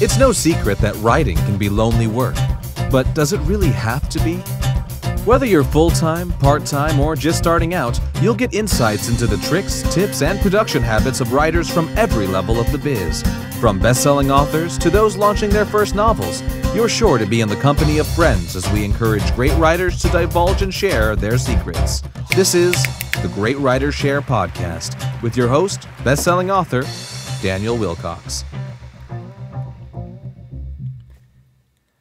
It's no secret that writing can be lonely work, but does it really have to be? Whether you're full time, part time, or just starting out, you'll get insights into the tricks, tips, and production habits of writers from every level of the biz. From best selling authors to those launching their first novels, you're sure to be in the company of friends as we encourage great writers to divulge and share their secrets. This is the Great Writers Share podcast with your host, best selling author, Daniel Willcocks.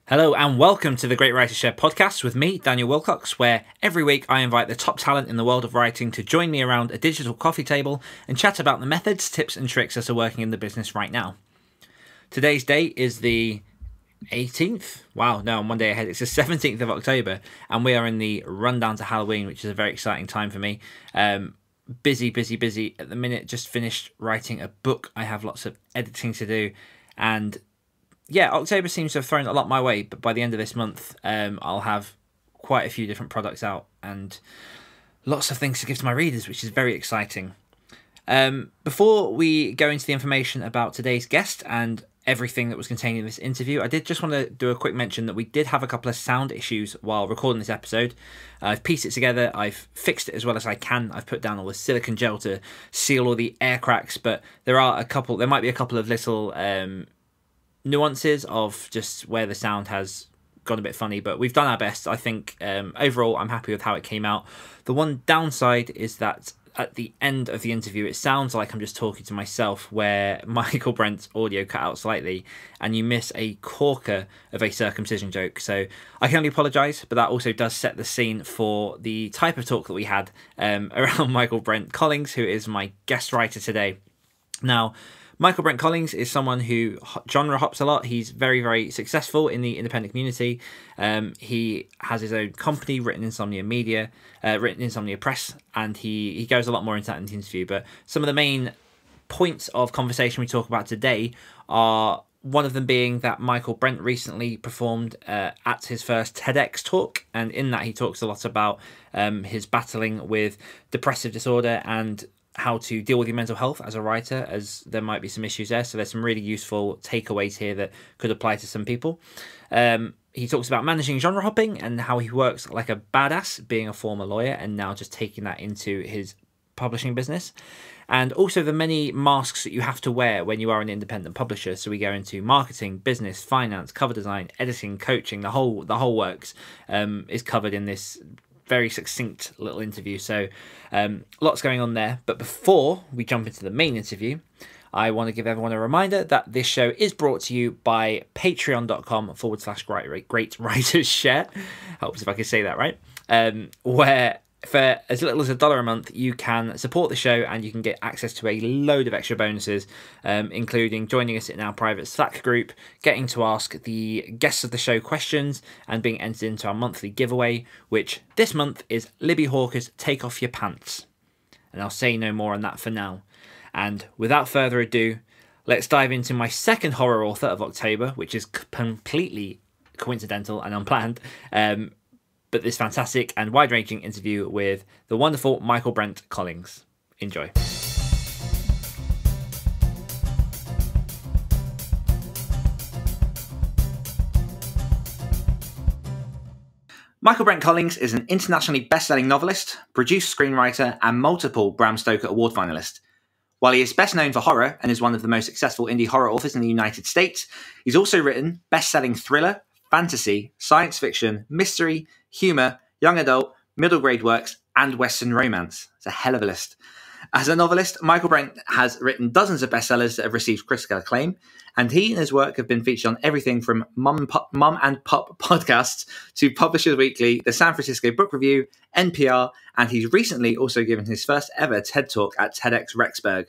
Hello and welcome to the Great Writers Share podcast with me, Daniel Willcocks, where every week I invite the top talent in the world of writing to join me around a digital coffee table and chat about the methods, tips, and tricks that are working in the business right now. Today's date is the 18th. Wow, no, I'm one day ahead. It's the 17th of October, and we are in the rundown to Halloween, which is a very exciting time for me. Um, busy, busy, busy at the minute. Just finished writing a book. I have lots of editing to do, and yeah, October seems to have thrown a lot my way, but by the end of this month, um, I'll have quite a few different products out and lots of things to give to my readers, which is very exciting. Um, before we go into the information about today's guest and everything that was contained in this interview, I did just want to do a quick mention that we did have a couple of sound issues while recording this episode. I've pieced it together, I've fixed it as well as I can. I've put down all the silicon gel to seal all the air cracks, but there are a couple, there might be a couple of little um, nuances of just where the sound has gone a bit funny, but we've done our best. I think um, overall, I'm happy with how it came out. The one downside is that at the end of the interview, it sounds like I'm just talking to myself, where Michaelbrent's audio cut out slightly, and you miss a corker of a circumcision joke. So I can only apologise, but that also does set the scene for the type of talk that we had um, around Michaelbrent Collings, who is my guest writer today. Now, Michaelbrent Collings is someone who genre hops a lot. He's very, very successful in the independent community. Um, he has his own company, Written Insomnia Media, uh, Written Insomnia Press, and he, he goes a lot more into that in the interview. But some of the main points of conversation we talk about today are one of them being that Michaelbrent recently performed uh, at his first TEDx talk, and in that he talks a lot about um, his battling with depressive disorder and how to deal with your mental health as a writer, as there might be some issues there. So there's some really useful takeaways here that could apply to some people. Um, he talks about managing genre hopping and how he works like a badass, being a former lawyer and now just taking that into his publishing business. And also the many masks that you have to wear when you are an independent publisher. So we go into marketing, business, finance, cover design, editing, coaching, the whole the whole works um, is covered in this very succinct little interview. So um, lots going on there. But before we jump into the main interview, I want to give everyone a reminder that this show is brought to you by patreon.com forward slash great, writers share. Helps if I can say that right. Um, where for as little as a dollar a month, you can support the show and you can get access to a load of extra bonuses, um, including joining us in our private Slack group, getting to ask the guests of the show questions, and being entered into our monthly giveaway, which this month is Libby Hawker's Take Off Your Pants. And I'll say no more on that for now. And without further ado, let's dive into my second horror author of October, which is completely coincidental and unplanned. Um, but this fantastic and wide ranging interview with the wonderful Michaelbrent Collings. Enjoy. Michaelbrent Collings is an internationally best-selling novelist, produced screenwriter, and multiple Bram Stoker Award finalist. While he is best known for horror and is one of the most successful indie horror authors in the United States, he's also written best-selling thriller, fantasy, science fiction, mystery, humour, young adult, middle grade works, and Western romance. It's a hell of a list. As a novelist, Michaelbrent has written dozens of bestsellers that have received critical acclaim, and he and his work have been featured on everything from Mum Pop, Mum and Pop podcasts to Publishers Weekly, the San Francisco Book Review, NPR, and he's recently also given his first ever TED Talk at TEDx Rexburg.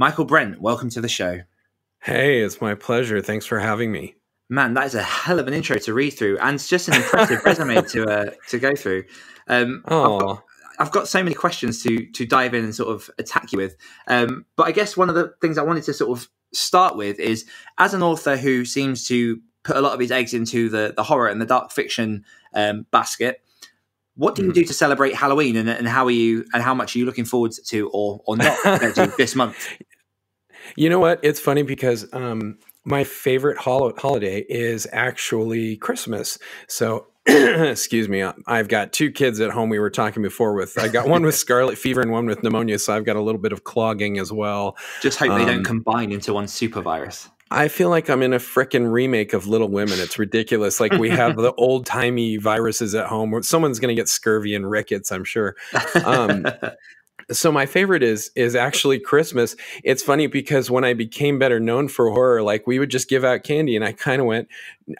Michaelbrent, welcome to the show. Hey, it's my pleasure. Thanks for having me man, that is a hell of an intro to read through, and it's just an impressive resume to uh, to go through. Um, I've got, I've got so many questions to to dive in and sort of attack you with. Um, but I guess one of the things I wanted to sort of start with is as an author who seems to put a lot of his eggs into the the horror and the dark fiction um, basket. What do you hmm. do to celebrate Halloween, and, and how are you, and how much are you looking forward to, or or not, this month? You know what? It's funny because um, my favorite hol- holiday is actually Christmas. So, excuse me, I've got two kids at home. We were talking before with I got one with scarlet fever and one with pneumonia, so I've got a little bit of clogging as well. Just hope um, they don't um, combine into one super virus. I feel like I'm in a freaking remake of Little Women. It's ridiculous. Like we have the old timey viruses at home. Where someone's going to get scurvy and rickets, I'm sure. Um, so my favorite is is actually Christmas. It's funny because when I became better known for horror, like we would just give out candy, and I kind of went.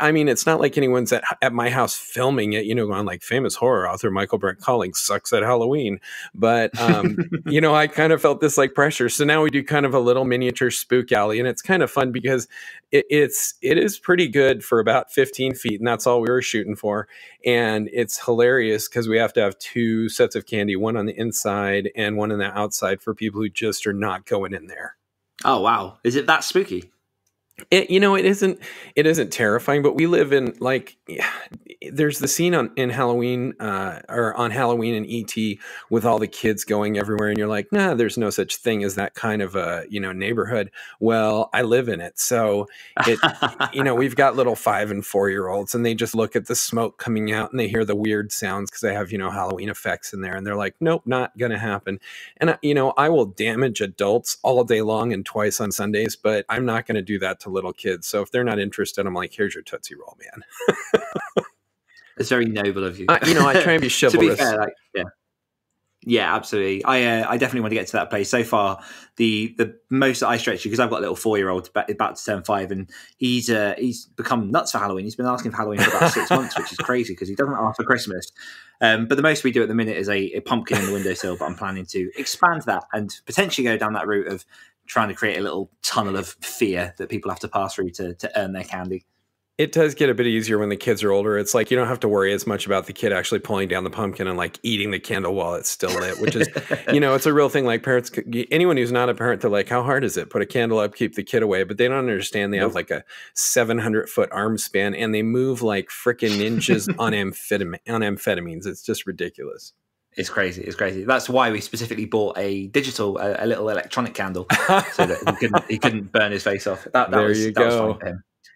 I mean, it's not like anyone's at at my house filming it, you know, on like famous horror author Michaelbrent Collings sucks at Halloween. But um, you know, I kind of felt this like pressure. So now we do kind of a little miniature spook alley, and it's kind of fun because it, it's it is pretty good for about 15 feet, and that's all we were shooting for. And it's hilarious because we have to have two sets of candy, one on the inside and one on the outside for people who just are not going in there. Oh wow! Is it that spooky? It, you know, it isn't. It isn't terrifying, but we live in like. There's the scene on in Halloween, uh, or on Halloween in ET, with all the kids going everywhere, and you're like, nah, there's no such thing as that kind of a you know neighborhood. Well, I live in it, so it. you know, we've got little five and four year olds, and they just look at the smoke coming out, and they hear the weird sounds because they have you know Halloween effects in there, and they're like, nope, not gonna happen. And you know, I will damage adults all day long and twice on Sundays, but I'm not gonna do that to little kids. So if they're not interested, I'm like, here's your Tootsie Roll, man. it's very noble of you. Uh, you know, I try and be chivalrous. to be fair, like, yeah. Yeah, absolutely. I uh, I definitely want to get to that place. So far, the the most that I stretch you because I've got a little four year old about to turn five, and he's uh, he's become nuts for Halloween. He's been asking for Halloween for about six months, which is crazy because he doesn't ask for Christmas. Um, but the most we do at the minute is a, a pumpkin in the windowsill. But I'm planning to expand that and potentially go down that route of trying to create a little tunnel of fear that people have to pass through to, to earn their candy. It does get a bit easier when the kids are older. It's like you don't have to worry as much about the kid actually pulling down the pumpkin and like eating the candle while it's still lit, which is, you know, it's a real thing. Like parents, anyone who's not a parent, they're like, how hard is it? Put a candle up, keep the kid away. But they don't understand they have like a 700 foot arm span and they move like freaking ninjas on, amphetamine, on amphetamines. It's just ridiculous. It's crazy. It's crazy. That's why we specifically bought a digital, a, a little electronic candle, so that he couldn't, he couldn't burn his face off. That, that there was, you that go.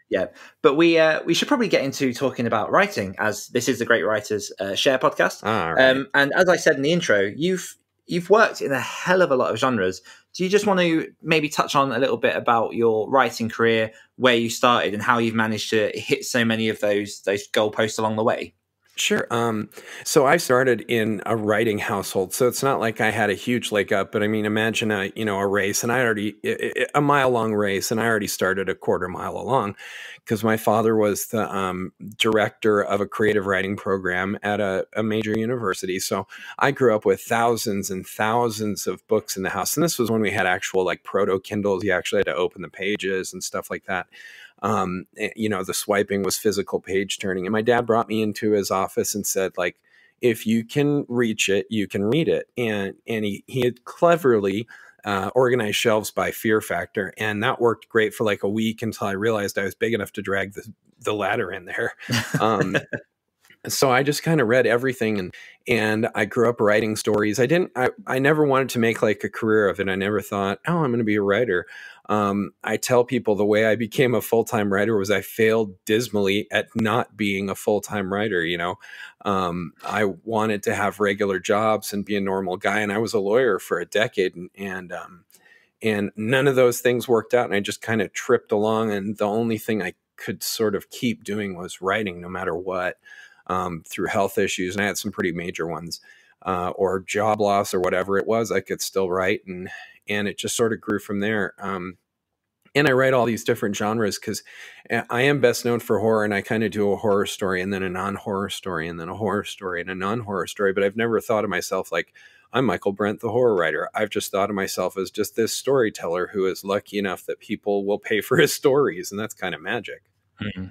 Yeah, but we uh, we should probably get into talking about writing, as this is the Great Writers uh, Share podcast. Um, and as I said in the intro, you've you've worked in a hell of a lot of genres. Do you just want to maybe touch on a little bit about your writing career, where you started, and how you've managed to hit so many of those those goalposts along the way? Sure. Um, so I started in a writing household, so it's not like I had a huge leg up. But I mean, imagine a you know a race, and I already a mile long race, and I already started a quarter mile along, because my father was the um, director of a creative writing program at a, a major university. So I grew up with thousands and thousands of books in the house, and this was when we had actual like proto Kindles. You actually had to open the pages and stuff like that um, eh, you know, the swiping was physical page turning. And my dad brought me into his office and said, like, if you can reach it, you can read it. And and he he had cleverly uh, organized shelves by fear factor, and that worked great for like a week until I realized I was big enough to drag the the ladder in there. Um, so I just kind of read everything and and I grew up writing stories. I didn't I, I never wanted to make like a career of it. I never thought, oh, I'm going to be a writer. Um, I tell people the way I became a full time writer was I failed dismally at not being a full time writer. You know, um, I wanted to have regular jobs and be a normal guy, and I was a lawyer for a decade, and and, um, and none of those things worked out, and I just kind of tripped along, and the only thing I could sort of keep doing was writing, no matter what, um, through health issues, and I had some pretty major ones. Uh, or job loss or whatever it was, I could still write and and it just sort of grew from there. Um, and I write all these different genres because eh, I am best known for horror, and I kind of do a horror story and then a non-horror story and then a horror story and a non-horror story. But I've never thought of myself like I'm Michaelbrent, the horror writer. I've just thought of myself as just this storyteller who is lucky enough that people will pay for his stories, and that's kind of magic. Mm-hmm.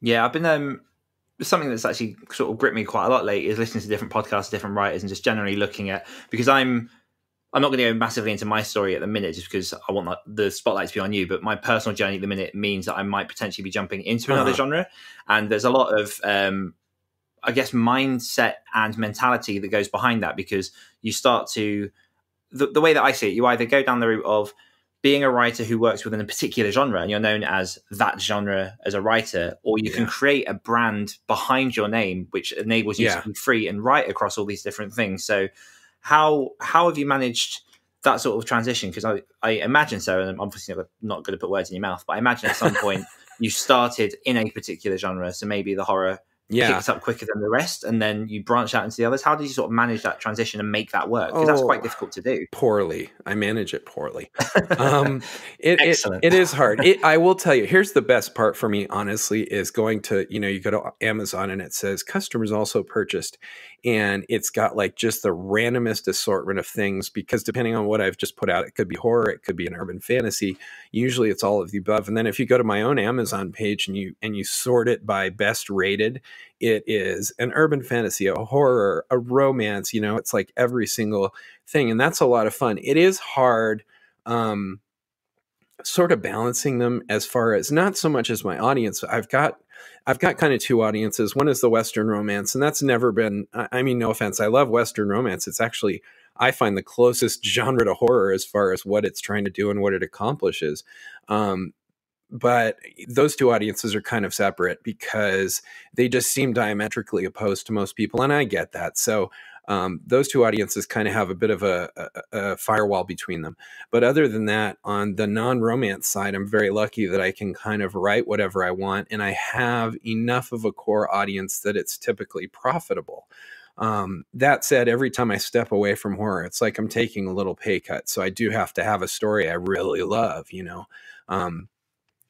Yeah, I've been um, something that's actually sort of gripped me quite a lot lately is listening to different podcasts, different writers, and just generally looking at because I'm I'm not going to go massively into my story at the minute just because I want the spotlight to be on you. But my personal journey at the minute means that I might potentially be jumping into another uh-huh. genre. And there's a lot of, um, I guess, mindset and mentality that goes behind that because you start to, the, the way that I see it, you either go down the route of being a writer who works within a particular genre and you're known as that genre as a writer, or you yeah. can create a brand behind your name which enables you yeah. to be free and write across all these different things. So how how have you managed that sort of transition? Because I, I imagine so, and I'm obviously not going to put words in your mouth, but I imagine at some point you started in a particular genre, so maybe the horror yeah. picked up quicker than the rest, and then you branch out into the others. How did you sort of manage that transition and make that work? Because oh, that's quite oh, difficult to do. Poorly, I manage it poorly. um, it, Excellent. It, it is hard. It, I will tell you. Here's the best part for me, honestly, is going to you know you go to Amazon and it says customers also purchased, and it's got like just the randomest assortment of things because depending on what I've just put out, it could be horror, it could be an urban fantasy. Usually, it's all of the above. And then if you go to my own Amazon page and you and you sort it by best rated, it is an urban fantasy, a horror, a romance. You know, it's like every single thing, and that's a lot of fun. It is hard. Um, sort of balancing them as far as not so much as my audience. I've got I've got kind of two audiences. One is the Western romance, and that's never been, I mean, no offense, I love Western romance. It's actually, I find the closest genre to horror as far as what it's trying to do and what it accomplishes. Um, but those two audiences are kind of separate because they just seem diametrically opposed to most people. And I get that. So um, those two audiences kind of have a bit of a, a, a, firewall between them. But other than that, on the non romance side, I'm very lucky that I can kind of write whatever I want, and I have enough of a core audience that it's typically profitable. Um, that said, every time I step away from horror, it's like I'm taking a little pay cut. So I do have to have a story I really love, you know. Um,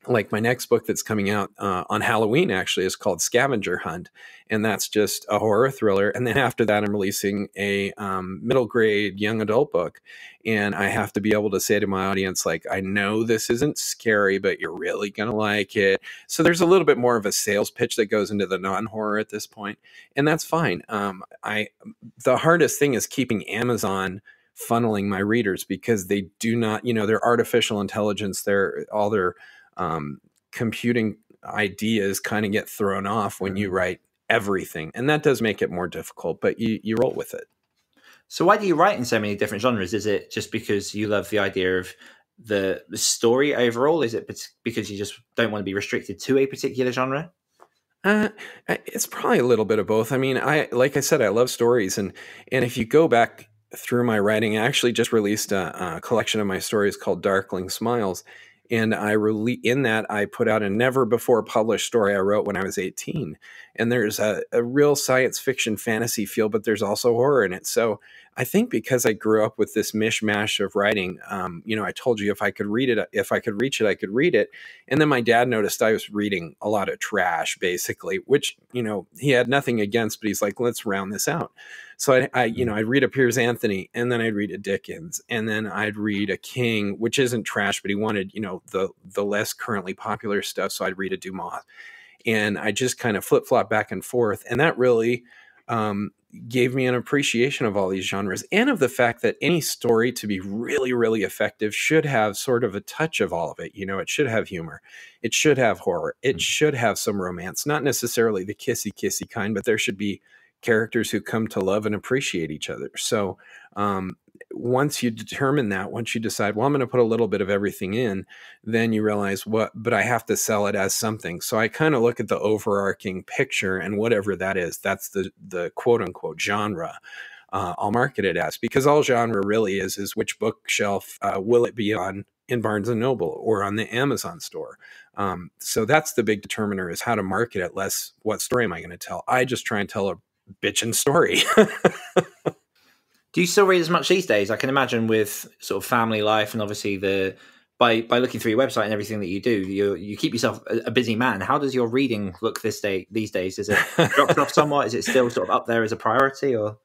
like my next book that's coming out uh, on Halloween actually is called Scavenger Hunt, and that's just a horror thriller. And then after that, I'm releasing a um, middle grade young adult book, and I have to be able to say to my audience like, I know this isn't scary, but you're really gonna like it. So there's a little bit more of a sales pitch that goes into the non horror at this point, and that's fine. Um, I the hardest thing is keeping Amazon funneling my readers because they do not, you know, their artificial intelligence, their all their um, computing ideas kind of get thrown off when you mm-hmm. write everything and that does make it more difficult but you you roll with it so why do you write in so many different genres is it just because you love the idea of the, the story overall is it because you just don't want to be restricted to a particular genre uh, it's probably a little bit of both. I mean, I like I said, I love stories, and and if you go back through my writing, I actually just released a, a collection of my stories called Darkling Smiles, and I really in that I put out a never before published story I wrote when I was 18. And there's a, a real science fiction fantasy feel, but there's also horror in it. So I think because I grew up with this mishmash of writing, um, you know, I told you if I could read it, if I could reach it, I could read it. And then my dad noticed I was reading a lot of trash, basically, which you know he had nothing against, but he's like, let's round this out. So I, I, you know, I'd read a Piers Anthony, and then I'd read a Dickens, and then I'd read a King, which isn't trash, but he wanted, you know, the the less currently popular stuff. So I'd read a Dumas, and I just kind of flip flop back and forth, and that really um, gave me an appreciation of all these genres and of the fact that any story to be really really effective should have sort of a touch of all of it you know it should have humor it should have horror it mm-hmm. should have some romance not necessarily the kissy kissy kind but there should be characters who come to love and appreciate each other. So um, once you determine that, once you decide, well, I'm going to put a little bit of everything in, then you realize what, but I have to sell it as something. So I kind of look at the overarching picture and whatever that is, that's the the quote unquote genre. Uh, I'll market it as because all genre really is is which bookshelf uh, will it be on in Barnes and Noble or on the Amazon store. Um, so that's the big determiner is how to market it. Less what story am I going to tell? I just try and tell a bitchin' story. do you still read as much these days? I can imagine with sort of family life and obviously the by by looking through your website and everything that you do, you you keep yourself a, a busy man. How does your reading look this day these days? Is it dropped off somewhat? Is it still sort of up there as a priority or?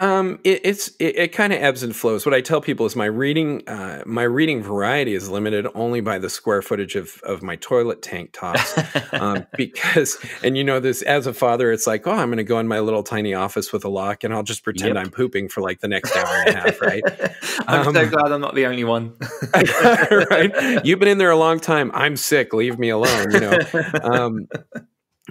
Um, it, it's it, it kind of ebbs and flows. What I tell people is my reading, uh, my reading variety is limited only by the square footage of of my toilet tank tops, um, because and you know this as a father, it's like oh I'm going to go in my little tiny office with a lock and I'll just pretend yep. I'm pooping for like the next hour and a half, right? I'm um, so glad I'm not the only one. right? You've been in there a long time. I'm sick. Leave me alone. You know. Um,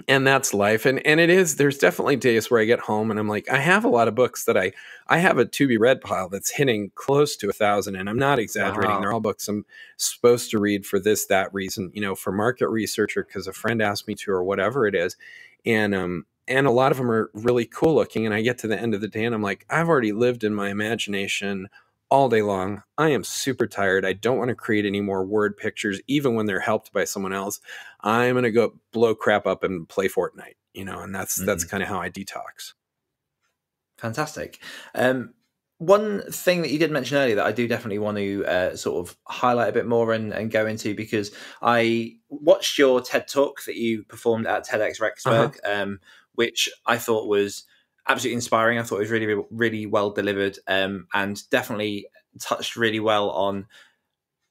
and that's life and and it is there's definitely days where i get home and i'm like i have a lot of books that i i have a to be read pile that's hitting close to a thousand and i'm not exaggerating wow. they're all books i'm supposed to read for this that reason you know for market research or because a friend asked me to or whatever it is and um and a lot of them are really cool looking and i get to the end of the day and i'm like i've already lived in my imagination all day long. I am super tired. I don't want to create any more word pictures, even when they're helped by someone else. I'm going to go blow crap up and play Fortnite, you know, and that's, mm-hmm. that's kind of how I detox. Fantastic. Um, one thing that you did mention earlier that I do definitely want to uh, sort of highlight a bit more and, and, go into because I watched your TED talk that you performed at TEDx Rexburg, uh-huh. um, which I thought was absolutely inspiring. I thought it was really, really well delivered, um, and definitely touched really well on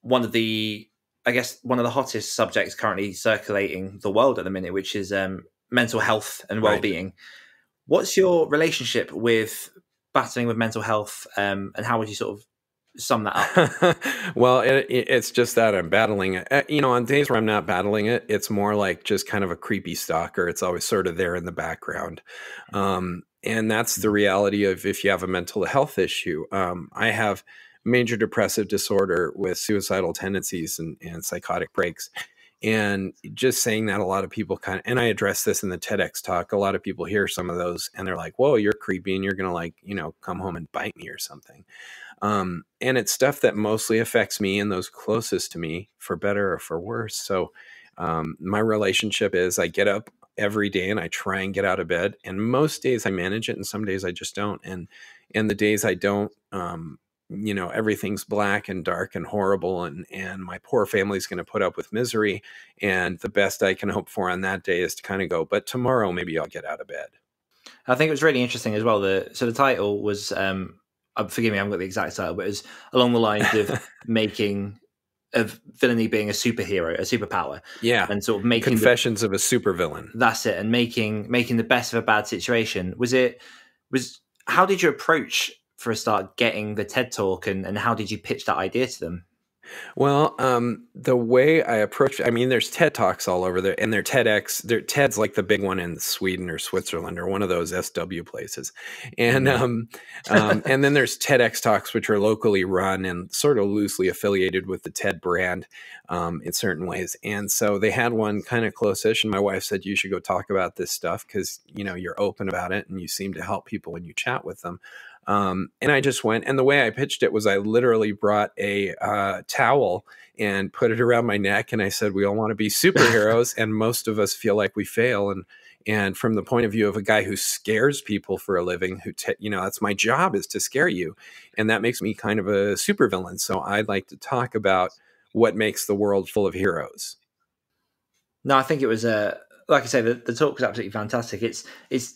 one of the, I guess, one of the hottest subjects currently circulating the world at the minute, which is um, mental health and well-being. Right. What's your relationship with battling with mental health, um, and how would you sort of sum that up? well, it, it's just that I'm battling it. Uh, you know, on days where I'm not battling it, it's more like just kind of a creepy stalker. It's always sort of there in the background. Um, and that's the reality of if you have a mental health issue. Um, I have major depressive disorder with suicidal tendencies and, and psychotic breaks. And just saying that, a lot of people kind of, and I address this in the TEDx talk. A lot of people hear some of those and they're like, whoa, you're creepy and you're going to like, you know, come home and bite me or something. Um, and it's stuff that mostly affects me and those closest to me for better or for worse. So, um, my relationship is I get up every day and I try and get out of bed. And most days I manage it, and some days I just don't. And and the days I don't, um, you know, everything's black and dark and horrible, and and my poor family's going to put up with misery. And the best I can hope for on that day is to kind of go, but tomorrow maybe I'll get out of bed. I think it was really interesting as well. The so the title was um, uh, forgive me, I haven't got the exact title, but it was along the lines of making of villainy being a superhero, a superpower. Yeah. And sort of making confessions the, of a supervillain. That's it. And making making the best of a bad situation. Was it was how did you approach for a start getting the TED talk and, and how did you pitch that idea to them? Well, um, the way I approach, I mean, there's TED talks all over there, and they're TEDx. They're TED's like the big one in Sweden or Switzerland or one of those SW places, and mm-hmm. um, um, and then there's TEDx talks which are locally run and sort of loosely affiliated with the TED brand um, in certain ways. And so they had one kind of close-ish, and my wife said you should go talk about this stuff because you know you're open about it and you seem to help people when you chat with them. Um, and I just went, and the way I pitched it was I literally brought a uh, towel and put it around my neck, and I said, "We all want to be superheroes, and most of us feel like we fail." And and from the point of view of a guy who scares people for a living, who te- you know that's my job is to scare you, and that makes me kind of a supervillain. So I'd like to talk about what makes the world full of heroes. No, I think it was a. Uh like I say, the, the talk was absolutely fantastic. It's it's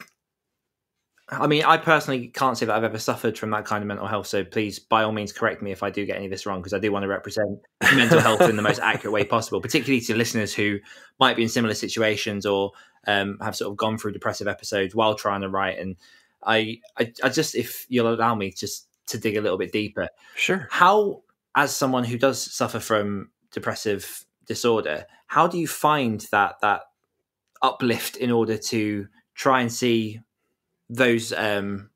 I mean, I personally can't say that I've ever suffered from that kind of mental health. So please, by all means, correct me if I do get any of this wrong, because I do want to represent mental health in the most accurate way possible, particularly to listeners who might be in similar situations or um, have sort of gone through depressive episodes while trying to write. And I, I, I just, if you'll allow me, just to dig a little bit deeper. Sure. How, as someone who does suffer from depressive disorder, how do you find that that uplift in order to try and see those um,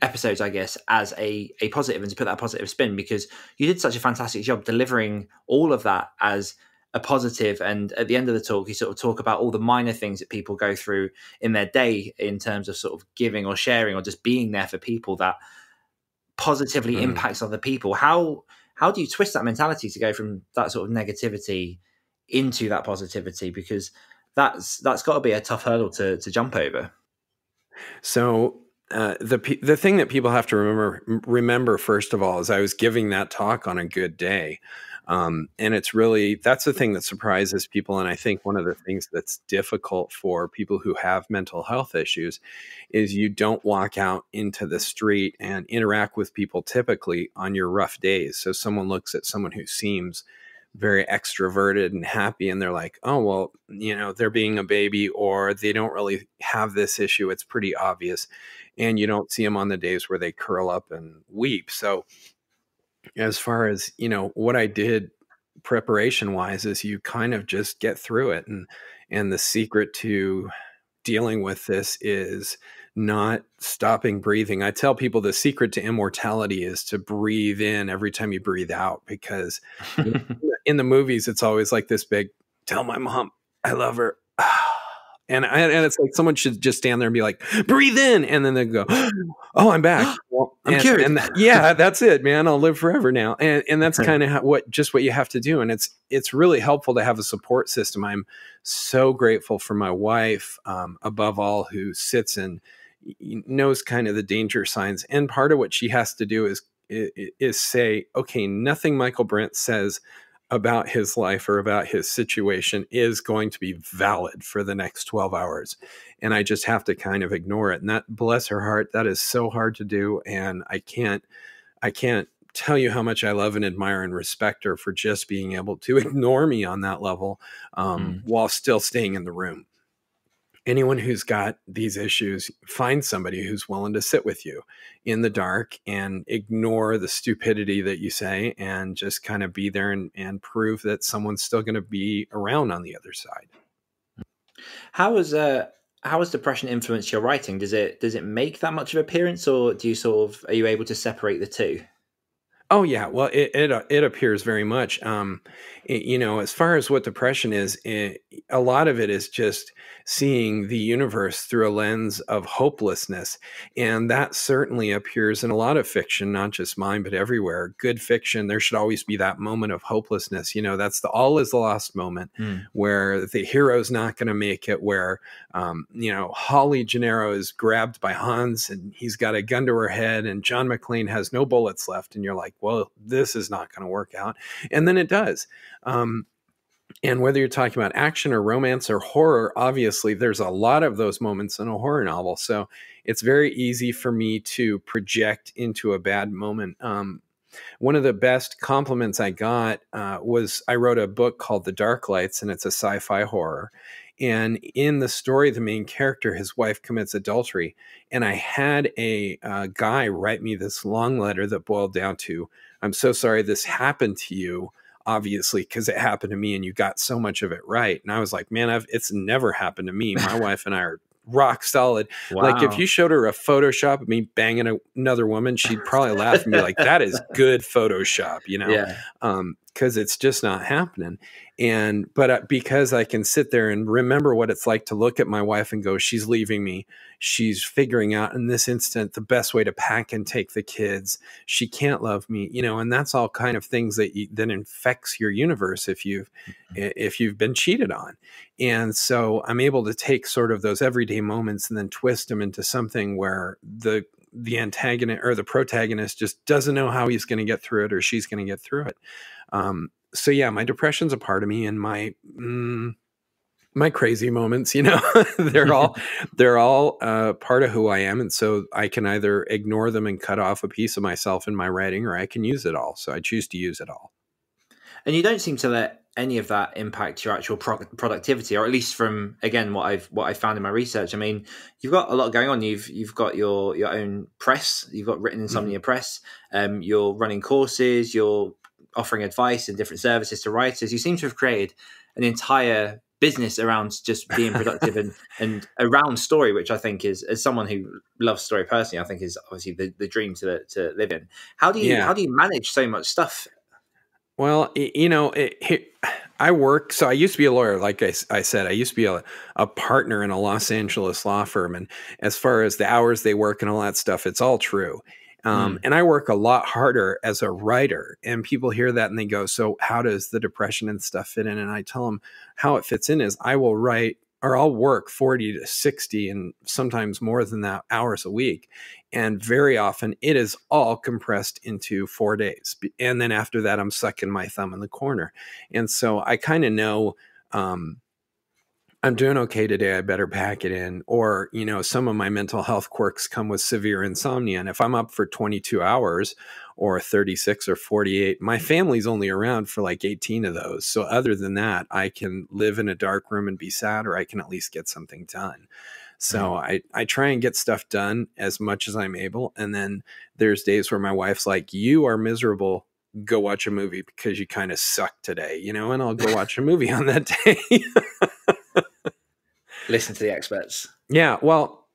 episodes, I guess, as a a positive and to put that positive spin because you did such a fantastic job delivering all of that as a positive. And at the end of the talk, you sort of talk about all the minor things that people go through in their day in terms of sort of giving or sharing or just being there for people that positively mm. impacts other people. How how do you twist that mentality to go from that sort of negativity into that positivity? Because that's that's got to be a tough hurdle to to jump over. So uh, the the thing that people have to remember remember first of all is I was giving that talk on a good day, um, and it's really that's the thing that surprises people. And I think one of the things that's difficult for people who have mental health issues is you don't walk out into the street and interact with people typically on your rough days. So someone looks at someone who seems very extroverted and happy and they're like oh well you know they're being a baby or they don't really have this issue it's pretty obvious and you don't see them on the days where they curl up and weep so as far as you know what i did preparation wise is you kind of just get through it and and the secret to dealing with this is not stopping breathing. I tell people the secret to immortality is to breathe in every time you breathe out because in the movies it's always like this big tell my mom I love her. And, and it's like someone should just stand there and be like, breathe in. And then they go, oh, I'm back. Well, I'm and, cured. And that, yeah, that's it, man. I'll live forever now. And, and that's kind of what, just what you have to do. And it's, it's really helpful to have a support system. I'm so grateful for my wife, um, above all, who sits and knows kind of the danger signs. And part of what she has to do is, is say, okay, nothing Michaelbrent says about his life or about his situation is going to be valid for the next 12 hours. And I just have to kind of ignore it. And that, bless her heart, that is so hard to do. And I can't, I can't tell you how much I love and admire and respect her for just being able to ignore me on that level um, mm. while still staying in the room anyone who's got these issues, find somebody who's willing to sit with you in the dark and ignore the stupidity that you say and just kind of be there and, and prove that someone's still going to be around on the other side. How has uh how has depression influenced your writing? Does it does it make that much of appearance or do you sort of are you able to separate the two? Oh yeah, well it it, uh, it appears very much. Um, it, you know, as far as what depression is, it, a lot of it is just seeing the universe through a lens of hopelessness, and that certainly appears in a lot of fiction, not just mine, but everywhere. Good fiction, there should always be that moment of hopelessness. You know, that's the all is the lost moment mm. where the hero's not going to make it. Where um, you know Holly Gennero is grabbed by Hans and he's got a gun to her head, and John McClane has no bullets left, and you're like well, this is not going to work out. And then it does. Um, and whether you're talking about action or romance or horror, obviously there's a lot of those moments in a horror novel. So it's very easy for me to project into a bad moment. Um, one of the best compliments I got uh, was I wrote a book called The Dark Lights, and it's a sci fi horror. And in the story, the main character, his wife commits adultery. And I had a uh, guy write me this long letter that boiled down to I'm so sorry this happened to you, obviously, because it happened to me and you got so much of it right. And I was like, man, I've, it's never happened to me. My wife and I are rock solid. Wow. Like if you showed her a Photoshop of me banging a, another woman, she'd probably laugh and be like, "That is good Photoshop," you know? Yeah. Um, because it's just not happening. And but uh, because I can sit there and remember what it's like to look at my wife and go, she's leaving me. She's figuring out in this instant the best way to pack and take the kids. She can't love me, you know. And that's all kind of things that you, that infects your universe if you've mm-hmm. if you've been cheated on. And so I'm able to take sort of those everyday moments and then twist them into something where the the antagonist or the protagonist just doesn't know how he's going to get through it or she's going to get through it. Um, so yeah, my depression's a part of me, and my mm, my crazy moments, you know, they're all they're all uh, part of who I am, and so I can either ignore them and cut off a piece of myself in my writing, or I can use it all. So I choose to use it all. And you don't seem to let any of that impact your actual pro- productivity, or at least from again what I've what I found in my research. I mean, you've got a lot going on. You've you've got your your own press. You've got written insomnia mm-hmm. press. Um, you're running courses. You're offering advice and different services to writers. You seem to have created an entire business around just being productive and and around story, which I think is as someone who loves story personally, I think is obviously the, the dream to to live in. How do you yeah. how do you manage so much stuff? Well, you know, it, it, I work. So I used to be a lawyer, like I, I said. I used to be a, a partner in a Los Angeles law firm, and as far as the hours they work and all that stuff, it's all true. Um, mm. And I work a lot harder as a writer. And people hear that and they go, So, how does the depression and stuff fit in? And I tell them how it fits in is I will write or I'll work 40 to 60 and sometimes more than that hours a week. And very often it is all compressed into four days. And then after that, I'm sucking my thumb in the corner. And so I kind of know. Um, I'm doing okay today. I better pack it in. Or, you know, some of my mental health quirks come with severe insomnia. And if I'm up for 22 hours or 36 or 48, my mm-hmm. family's only around for like 18 of those. So, other than that, I can live in a dark room and be sad, or I can at least get something done. So. I, I try and get stuff done as much as I'm able. And then there's days where my wife's like, You are miserable go watch a movie because you kind of suck today, you know, and I'll go watch a movie on that day. listen to the experts. Yeah, well,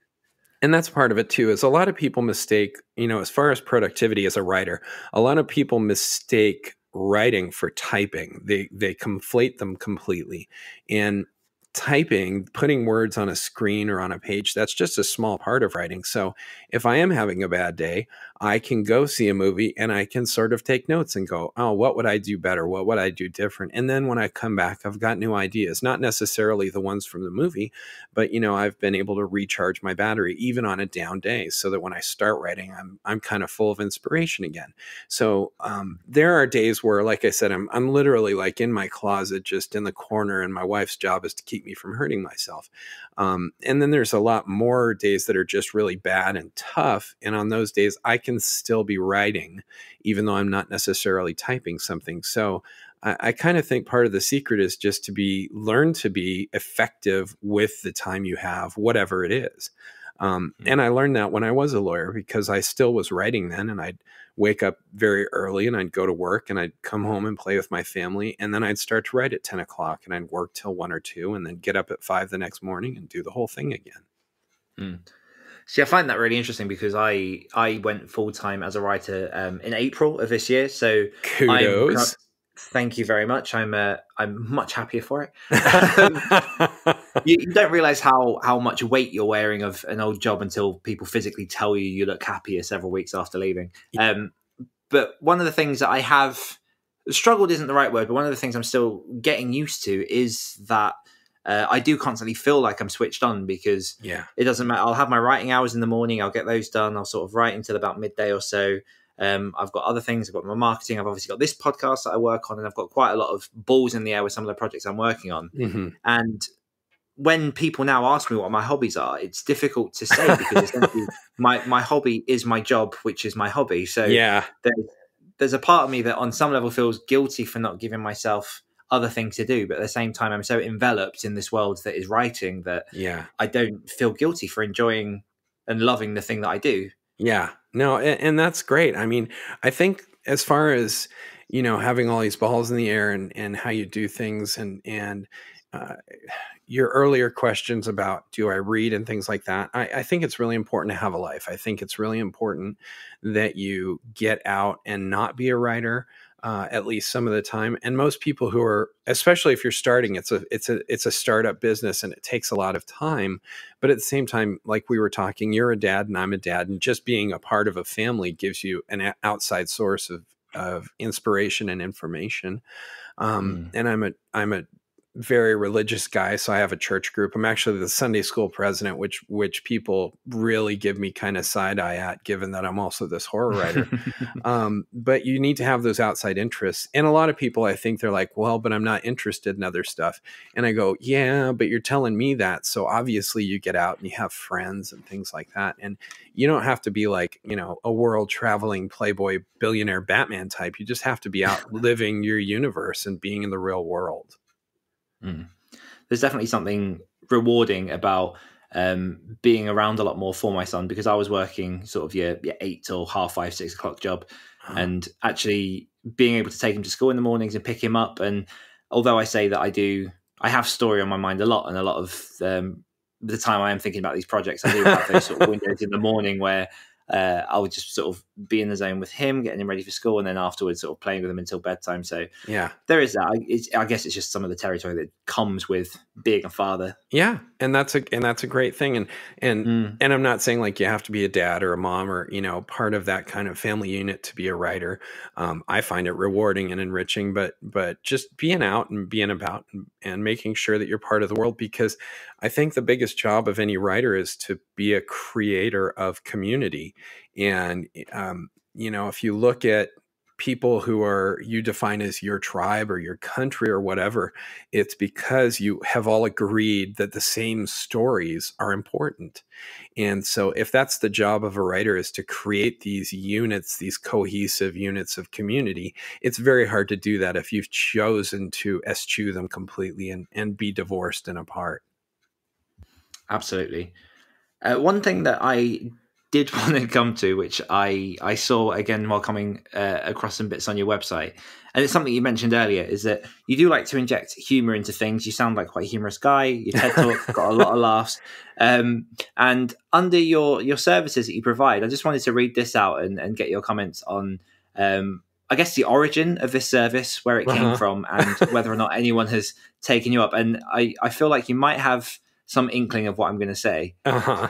and that's part of it too. Is a lot of people mistake, you know, as far as productivity as a writer, a lot of people mistake writing for typing. They they conflate them completely, and typing, putting words on a screen or on a page, that's just a small part of writing. So if I am having a bad day, I can go see a movie and I can sort of take notes and go, oh, what would I do better? What would I do different? And then when I come back, I've got new ideas, not necessarily the ones from the movie, but you know, I've been able to recharge my battery even on a down day so that when I start writing, I'm I'm kind of full of inspiration again. So um, there are days where, like I said, I'm I'm literally like in my closet, just in the corner, and my wife's job is to keep me from hurting myself. Um, and then there's a lot more days that are just really bad and tough. And on those days, I can still be writing, even though I'm not necessarily typing something. So I, I kind of think part of the secret is just to be learn to be effective with the time you have, whatever it is. Um, hmm. and I learned that when I was a lawyer because I still was writing then, and I'd wake up very early and I'd go to work and I'd come home and play with my family. And then I'd start to write at 10 o'clock and I'd work till one or two and then get up at five the next morning and do the whole thing again. Mm. See, I find that really interesting because I I went full time as a writer um, in April of this year. So kudos. thank you very much. I'm uh, I'm much happier for it. um, you, you, don't realize how how much weight you're wearing of an old job until people physically tell you you look happier several weeks after leaving. Um, but one of the things that I have struggled isn't the right word, but one of the things I'm still getting used to is that uh, I do constantly feel like I'm switched on because yeah, it doesn't matter. I'll have my writing hours in the morning. I'll get those done. I'll sort of write until about midday or so. Um, I've got other things. I've got my marketing. I've obviously got this podcast that I work on, and I've got quite a lot of balls in the air with some of the projects I'm working on. Mm-hmm. And when people now ask me what my hobbies are, it's difficult to say because essentially my my hobby is my job, which is my hobby. So yeah, there's, there's a part of me that on some level feels guilty for not giving myself other things to do, but at the same time, I'm so enveloped in this world that is writing that yeah, I don't feel guilty for enjoying and loving the thing that I do. Yeah, no, and, and that's great. I mean, I think as far as you know, having all these balls in the air and and how you do things and and uh, your earlier questions about do I read and things like that, I, I, think it's really important to have a life. I think it's really important that you get out and not be a writer. Uh, at least some of the time, and most people who are, especially if you're starting, it's a it's a it's a startup business, and it takes a lot of time. But at the same time, like we were talking, you're a dad and I'm a dad, and just being a part of a family gives you an outside source of of inspiration and information. Um, mm. And I'm a I'm a very religious guy, so I have a church group. I'm actually the Sunday school president, which which people really give me kind of side eye at, given that I'm also this horror writer. um, but you need to have those outside interests, and a lot of people, I think, they're like, "Well, but I'm not interested in other stuff," and I go, "Yeah, but you're telling me that, so obviously you get out and you have friends and things like that, and you don't have to be like you know a world traveling playboy billionaire Batman type. You just have to be out living your universe and being in the real world." Mm. There's definitely something rewarding about um, being around a lot more for my son because I was working sort of your, your eight till half five, six o'clock job, uh-huh. and actually being able to take him to school in the mornings and pick him up. And although I say that I do, I have story on my mind a lot, and a lot of um, the time I am thinking about these projects, I do have those sort of windows in the morning where uh, I would just sort of be in the zone with him, getting him ready for school, and then afterwards, sort of playing with him until bedtime. So yeah, there is that. I, I, guess it's just some of the territory that comes with being a father. Yeah, and that's a and that's a great thing. And and mm. and I'm not saying like you have to be a dad or a mom or you know part of that kind of family unit to be a writer. Um, I find it rewarding and enriching, but but just being out and being about and, and making sure that you're part of the world because I think the biggest job of any writer is to be a creator of community. And, um, you know, if you look at people who are you define as your tribe or your country or whatever, it's because you have all agreed that the same stories are important. And so if that's the job of a writer is to create these units, these cohesive units of community, it's very hard to do that if you've chosen to eschew them completely and, and be divorced and apart. Absolutely. Uh, one thing that I did want to come to, which I I saw again while coming uh, across some bits on your website, and it's something you mentioned earlier, is that you do like to inject humor into things. You sound like quite a humorous guy. Your TED talk got a lot of laughs, um, and under your your services that you provide, I just wanted to read this out and, and get your comments on. Um, I guess the origin of this service, where it came uh-huh. from, and whether or not anyone has taken you up. And I, I feel like you might have some inkling of what I'm going to say. Uh-huh.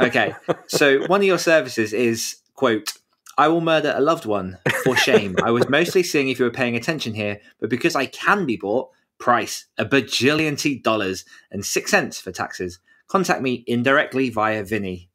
Okay. So one of your services is, quote, I will murder a loved one for shame. I was mostly seeing if you were paying attention here, but because I can be bought, price a bajillion T dollars and six cents for taxes. Contact me indirectly via Vinny.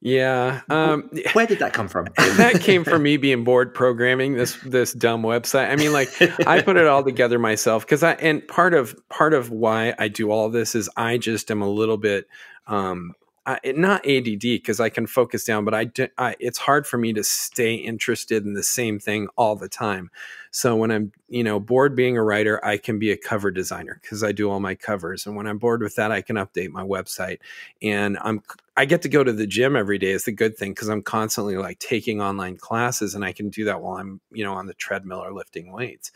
Yeah. Um, Where did that come from? that came from me being bored programming this this dumb website. I mean, like I put it all together myself because I and part of part of why I do all this is I just am a little bit um, I, not ADD because I can focus down, but I, I, it's hard for me to stay interested in the same thing all the time. So when I'm you know bored being a writer, I can be a cover designer because I do all my covers, and when I'm bored with that, I can update my website. And I'm I get to go to the gym every day. It's a good thing because I'm constantly like taking online classes, and I can do that while I'm you know on the treadmill or lifting weights.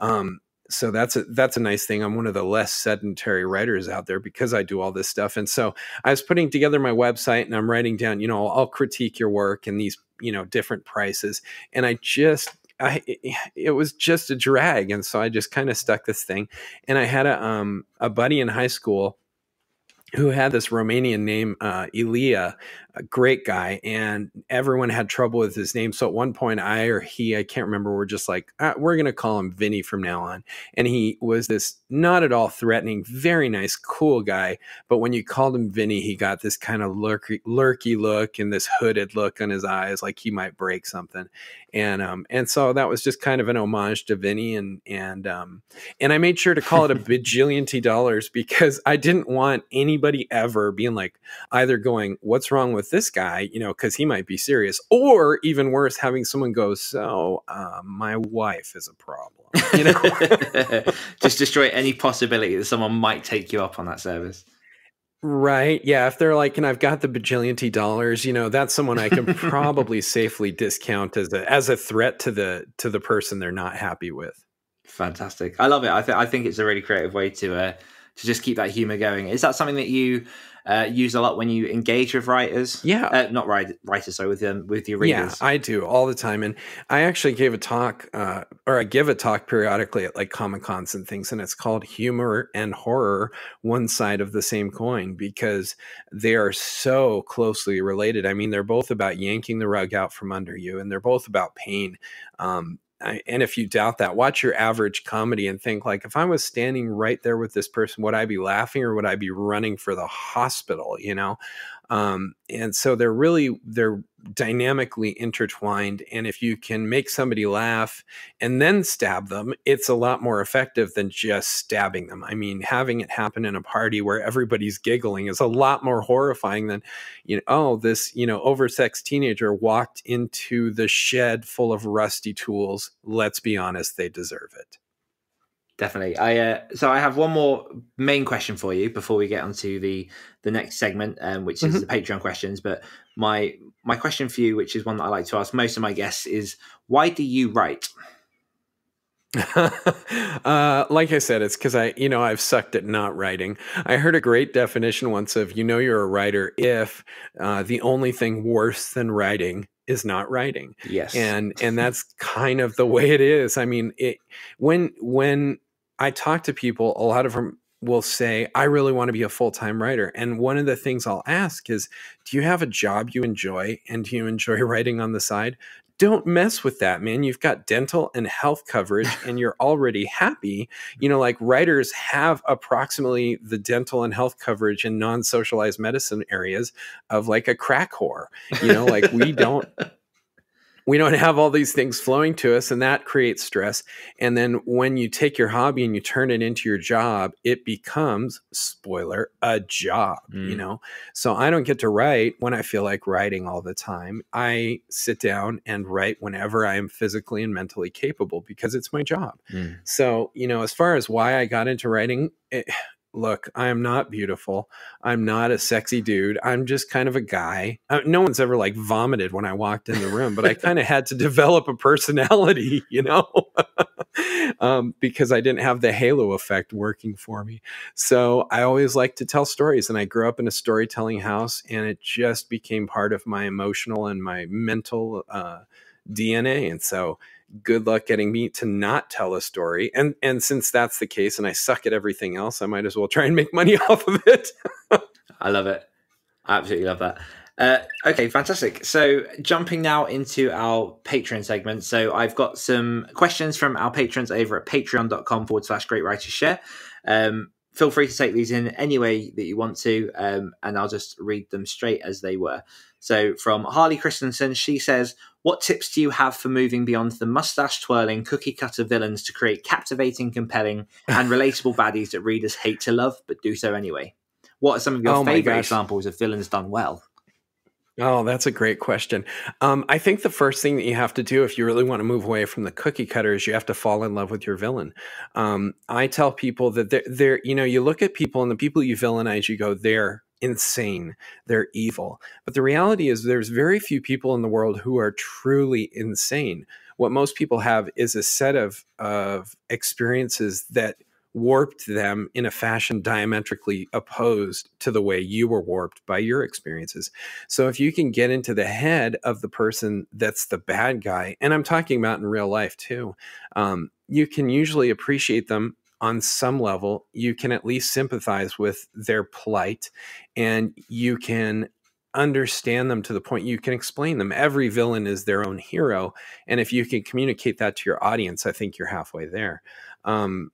Um, so that's a that's a nice thing. I'm one of the less sedentary writers out there because I do all this stuff. And so I was putting together my website and I'm writing down, you know, I'll critique your work and these, you know, different prices. And I just I it was just a drag. And so I just kind of stuck this thing. And I had a um a buddy in high school who had this Romanian name, uh, Ilia, a great guy, and everyone had trouble with his name. So at one point, I or he, I can't remember we're just like, ah, we're going to call him Vinny from now on. And he was this not at all threatening, very nice, cool guy. But when you called him Vinny, he got this kind of lurky, lurky look and this hooded look in his eyes, like he might break something. And um, and so that was just kind of an homage to Vinny, and and um, and I made sure to call it a bajillion t dollars because I didn't want anybody ever being like either going, "What's wrong with with this guy, you know, because he might be serious, or even worse, having someone go, "So, uh, my wife is a problem," you know, just destroy any possibility that someone might take you up on that service. Right. Yeah. If they're like, and I've got the bajillion T dollars, you know, that's someone I can probably safely discount as a as a threat to the to the person they're not happy with. Fantastic. I love it. I think I think it's a really creative way to uh, to just keep that humor going. Is that something that you uh, use a lot when you engage with writers. Yeah, uh, not write, writers, sorry, with um, with your readers. Yeah, I do all the time, and I actually gave a talk, uh, or I give a talk periodically at like comic cons and things, and it's called "Humor and Horror: One Side of the Same Coin" because they are so closely related. I mean, they're both about yanking the rug out from under you, and they're both about pain. Um, and if you doubt that, watch your average comedy and think like, if I was standing right there with this person, would I be laughing or would I be running for the hospital? You know, um, and so they're really they're dynamically intertwined and if you can make somebody laugh and then stab them it's a lot more effective than just stabbing them. I mean having it happen in a party where everybody's giggling is a lot more horrifying than you know oh this you know oversexed teenager walked into the shed full of rusty tools. Let's be honest they deserve it Definitely. I uh, so I have one more main question for you before we get onto the the next segment, um, which is mm-hmm. the Patreon questions. But my my question for you, which is one that I like to ask most of my guests, is why do you write? uh, like I said, it's because I, you know, I've sucked at not writing. I heard a great definition once of, you know, you're a writer if uh, the only thing worse than writing is not writing. Yes, and and that's kind of the way it is. I mean, it when when I talk to people, a lot of them will say, I really want to be a full time writer. And one of the things I'll ask is, Do you have a job you enjoy? And do you enjoy writing on the side? Don't mess with that, man. You've got dental and health coverage and you're already happy. You know, like writers have approximately the dental and health coverage in non socialized medicine areas of like a crack whore. You know, like we don't we don't have all these things flowing to us and that creates stress and then when you take your hobby and you turn it into your job it becomes spoiler a job mm. you know so i don't get to write when i feel like writing all the time i sit down and write whenever i am physically and mentally capable because it's my job mm. so you know as far as why i got into writing it, look, I am not beautiful. I'm not a sexy dude. I'm just kind of a guy. Uh, no one's ever like vomited when I walked in the room, but I kind of had to develop a personality, you know, um, because I didn't have the halo effect working for me. So I always like to tell stories, and I grew up in a storytelling house, and it just became part of my emotional and my mental uh, DNA. And so good luck getting me to not tell a story. And and since that's the case and I suck at everything else, I might as well try and make money off of it. I love it. I absolutely love that. Uh, okay, fantastic. So, jumping now into our Patreon segment. So, I've got some questions from our patrons over at patreon.com forward slash great writers share. Um, feel free to take these in any way that you want to, um, and I'll just read them straight as they were. So, from Harley Christensen, she says, what tips do you have for moving beyond the mustache twirling, cookie cutter villains to create captivating, compelling, and relatable baddies that readers hate to love but do so anyway? What are some of your oh favorite examples of villains done well? Oh, that's a great question. Um, I think the first thing that you have to do if you really want to move away from the cookie cutter is you have to fall in love with your villain. Um, I tell people that they're, they're, you know, you look at people and the people you villainize, you go, they're insane. They're evil. But the reality is, there's very few people in the world who are truly insane. What most people have is a set of, of experiences that warped them in a fashion diametrically opposed to the way you were warped by your experiences. So if you can get into the head of the person that's the bad guy, and I'm talking about in real life too, um, you can usually appreciate them on some level, you can at least sympathize with their plight and you can understand them to the point you can explain them. Every villain is their own hero. And if you can communicate that to your audience, I think you're halfway there. Um,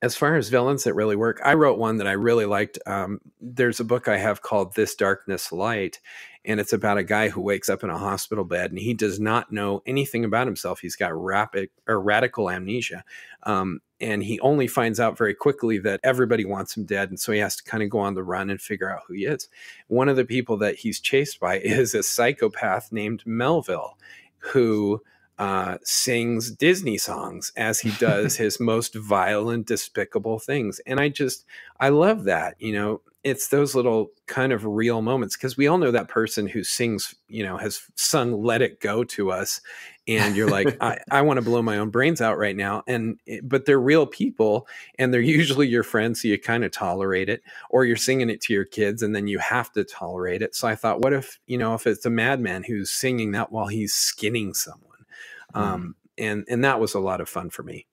as far as villains that really work, I wrote one that I really liked. Um, there's a book I have called This Darkness Light, and it's about a guy who wakes up in a hospital bed and he does not know anything about himself. He's got rapid or radical amnesia, um, and he only finds out very quickly that everybody wants him dead, and so he has to kind of go on the run and figure out who he is. One of the people that he's chased by is a psychopath named Melville, who uh, sings Disney songs as he does his most violent, despicable things. And I just, I love that. You know, it's those little kind of real moments because we all know that person who sings, you know, has sung Let It Go to us. And you're like, I, I want to blow my own brains out right now. And, eh, but they're real people and they're usually your friends. So you kind of tolerate it or you're singing it to your kids and then you have to tolerate it. So I thought, what if, you know, if it's a madman who's singing that while he's skinning someone? Mm. Um, and, and that was a lot of fun for me.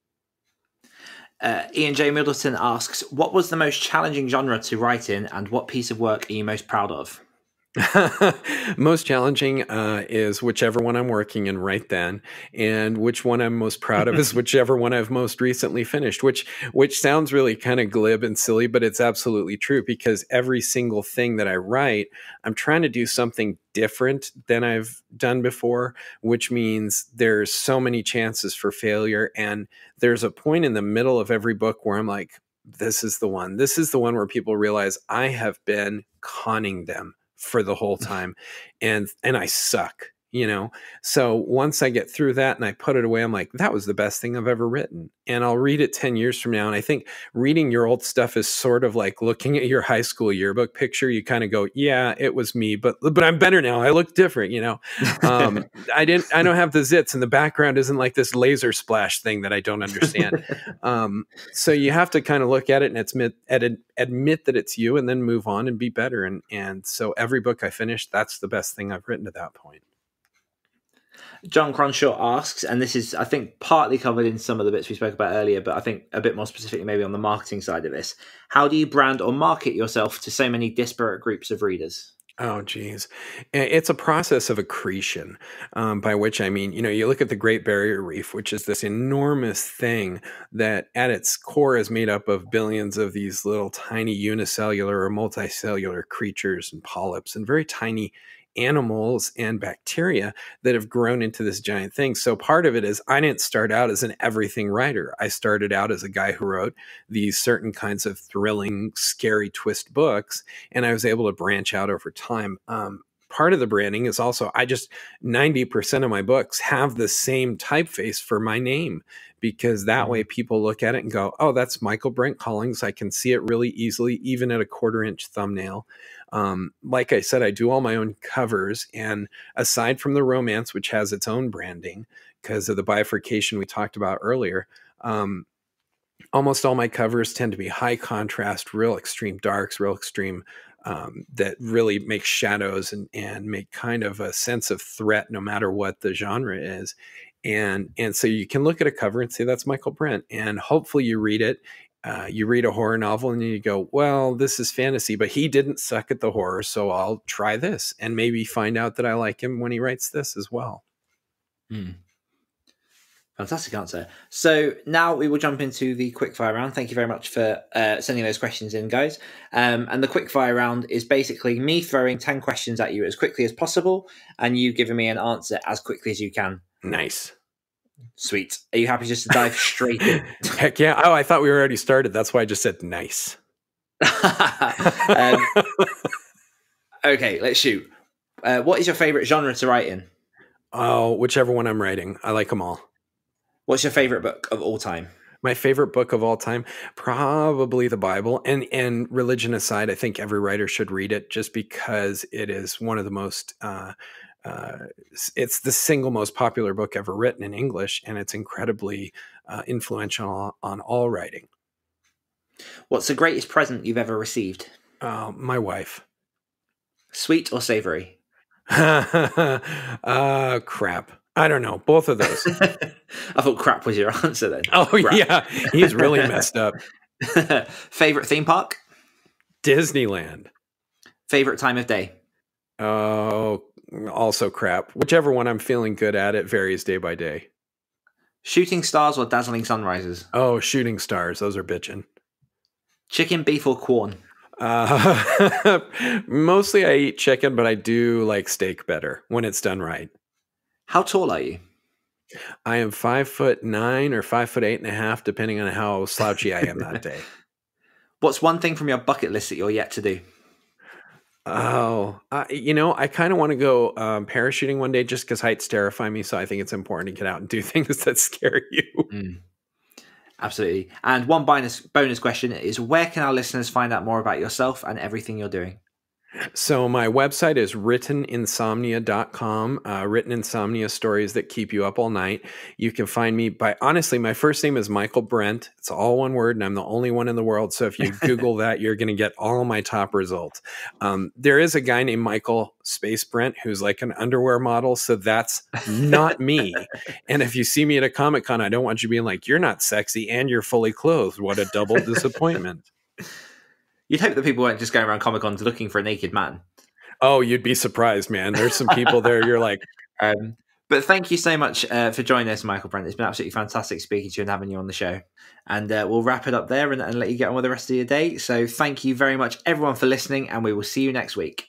Uh, Ian J. Middleton asks, "What was the most challenging genre to write in, and what piece of work are you most proud of?" most challenging uh, is whichever one I'm working in right then, and which one I'm most proud of is whichever one I've most recently finished. Which which sounds really kind of glib and silly, but it's absolutely true because every single thing that I write, I'm trying to do something different than I've done before, which means there's so many chances for failure, and there's a point in the middle of every book where I'm like, this is the one. This is the one where people realize I have been conning them for the whole time and and I suck you know? So once i get through that and i put it away i'm like that was the best thing i've ever written. And i'll read it 10 years from now and i think reading your old stuff is sort of like looking at your high school yearbook picture. You kind of go yeah it was me but but i'm better now. I look different you know? Um, i didn't i don't have the zits and the background isn't like this laser splash thing that i don't understand. Um, so you have to kind of look at it and admit admit that it's you and then move on and be better. And and so every book i finish that's the best thing i've written to that point John Cronshaw asks, and this is, I think, partly covered in some of the bits we spoke about earlier, but I think a bit more specifically, maybe on the marketing side of this. How do you brand or market yourself to so many disparate groups of readers? Oh, geez. It's a process of accretion, um, by which I mean, you know, you look at the Great Barrier Reef, which is this enormous thing that at its core is made up of billions of these little tiny unicellular or multicellular creatures and polyps and very tiny animals and bacteria that have grown into this giant thing. So part of it is I didn't start out as an everything writer. I started out as a guy who wrote these certain kinds of thrilling, scary twist books, and I was able to branch out over time. Um, part of the branding is also I just 90% of my books have the same typeface for my name because that way people look at it and go, oh, that's Michaelbrent Collings. I can see it really easily, even at a quarter inch thumbnail. Um, like I said, I do all my own covers. And aside from the romance, which has its own branding because of the bifurcation we talked about earlier, um, almost all my covers tend to be high contrast, real extreme darks, real extreme um, that really make shadows and, and make kind of a sense of threat no matter what the genre is. And, and so you can look at a cover and say, that's Michaelbrent. And hopefully you read it. Uh, you read a horror novel and you go, well, this is fantasy, but he didn't suck at the horror. So I'll try this and maybe find out that I like him when he writes this as well. Mm. Fantastic answer. So now we will jump into the quickfire round. Thank you very much for uh, sending those questions in, guys. Um, and the quickfire round is basically me throwing 10 questions at you as quickly as possible and you giving me an answer as quickly as you can. Nice. Sweet. Are you happy just to dive straight in? Heck yeah. Oh, I thought we were already started. That's why I just said nice. um, okay, let's shoot. Uh, what is your favorite genre to write in? Oh, whichever one I'm writing. I like them all. What's your favorite book of all time? My favorite book of all time, probably the Bible. And and religion aside, I think every writer should read it just because it is one of the most uh, uh, it's the single most popular book ever written in English, and it's incredibly uh, influential on all writing. What's the greatest present you've ever received? Uh, my wife. Sweet or savory? uh, crap. I don't know. Both of those. I thought crap was your answer then. Oh crap. yeah, he's really messed up. Favorite theme park? Disneyland. Favorite time of day? Oh, also crap. Whichever one I'm feeling good at, it varies day by day. Shooting stars or dazzling sunrises? Oh, shooting stars. Those are bitching. Chicken, beef, or corn? Uh, mostly I eat chicken, but I do like steak better when it's done right. How tall are you? I am five foot nine or five foot eight and a half, depending on how slouchy I am that day. What's one thing from your bucket list that you're yet to do? Oh, uh, you know, I kind of want to go um, parachuting one day just because heights terrify me. So I think it's important to get out and do things that scare you. Mm. Absolutely. And one bonus bonus question is: Where can our listeners find out more about yourself and everything you're doing? So my website is writteninsomnia.com, uh, written insomnia stories that keep you up all night. You can find me by honestly, my first name is Michaelbrent. It's all one word, and I'm the only one in the world. So if you Google that, you're going to get all my top results. Um, there is a guy named Michael Space Brent who's like an underwear model. So that's not me. and if you see me at a Comic Con, I don't want you being like, you're not sexy and you're fully clothed. What a double disappointment. You'd hope that people weren't just going around Comic Cons looking for a naked man. Oh, you'd be surprised, man. There's some people there. You're like, um, but thank you so much uh, for joining us, Michaelbrent. It's been absolutely fantastic speaking to you and having you on the show. And uh, we'll wrap it up there and, and let you get on with the rest of your day. So thank you very much, everyone, for listening, and we will see you next week.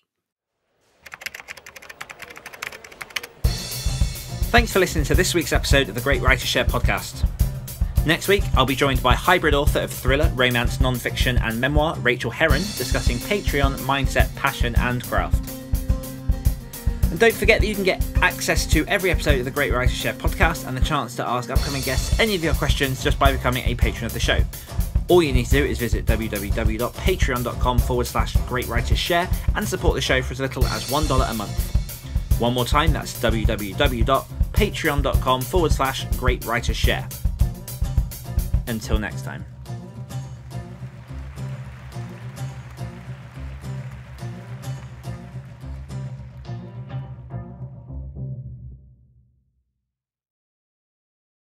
Thanks for listening to this week's episode of the Great Writer Share podcast. Next week, I'll be joined by hybrid author of thriller, romance, non-fiction, and memoir, Rachael Herron, discussing Patreon, mindset, passion, and craft. And don't forget that you can get access to every episode of the Great Writer Share podcast and the chance to ask upcoming guests any of your questions just by becoming a patron of the show. All you need to do is visit www.patreon.com forward slash Great Writers Share and support the show for as little as $1 a month. One more time, that's www.patreon.com forward slash Great Writers Share. Until next time.